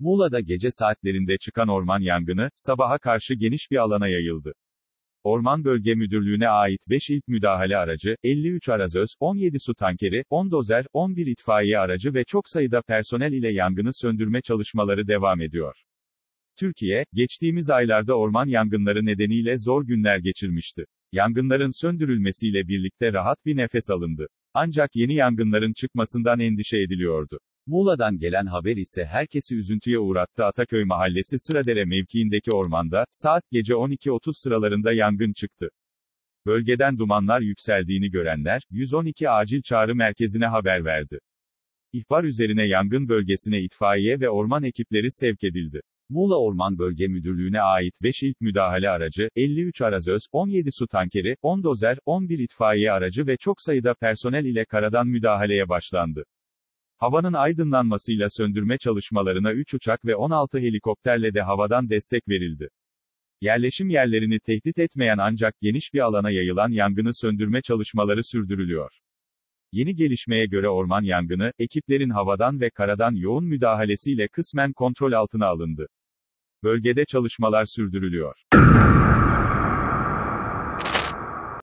Muğla'da gece saatlerinde çıkan orman yangını, sabaha karşı geniş bir alana yayıldı. Orman Bölge Müdürlüğü'ne ait 5 ilk müdahale aracı, 53 arazöz, 17 su tankeri, 10 dozer, 11 itfaiye aracı ve çok sayıda personel ile yangını söndürme çalışmaları devam ediyor. Türkiye, geçtiğimiz aylarda orman yangınları nedeniyle zor günler geçirmişti. Yangınların söndürülmesiyle birlikte rahat bir nefes alındı. Ancak yeni yangınların çıkmasından endişe ediliyordu. Muğla'dan gelen haber ise herkesi üzüntüye uğrattı Ataköy Mahallesi Sıradere mevkiindeki ormanda, saat gece 12.30 sıralarında yangın çıktı. Bölgeden dumanlar yükseldiğini görenler, 112 acil çağrı merkezine haber verdi. İhbar üzerine yangın bölgesine itfaiye ve orman ekipleri sevk edildi. Muğla Orman Bölge Müdürlüğü'ne ait 5 ilk müdahale aracı, 53 arazöz, 17 su tankeri, 10 dozer, 11 itfaiye aracı ve çok sayıda personel ile karadan müdahaleye başlandı. Havanın aydınlanmasıyla söndürme çalışmalarına 3 uçak ve 16 helikopterle de havadan destek verildi. Yerleşim yerlerini tehdit etmeyen ancak geniş bir alana yayılan yangını söndürme çalışmaları sürdürülüyor. Yeni gelişmeye göre orman yangını, ekiplerin havadan ve karadan yoğun müdahalesiyle kısmen kontrol altına alındı. Bölgede çalışmalar sürdürülüyor.